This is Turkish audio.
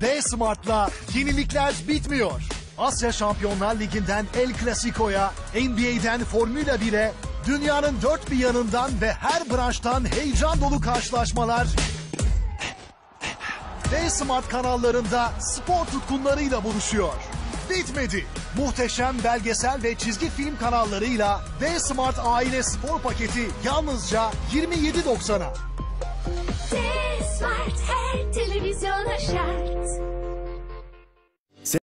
D-Smart'la yenilikler bitmiyor. Asya Şampiyonlar Ligi'nden El Clasico'ya, NBA'den Formula 1'e, dünyanın dört bir yanından ve her branştan heyecan dolu karşılaşmalar D-Smart kanallarında spor tutkunlarıyla buluşuyor. Bitmedi. Muhteşem belgesel ve çizgi film kanallarıyla D-Smart aile spor paketi yalnızca 27.90'a. T-Smart her divisiona charts.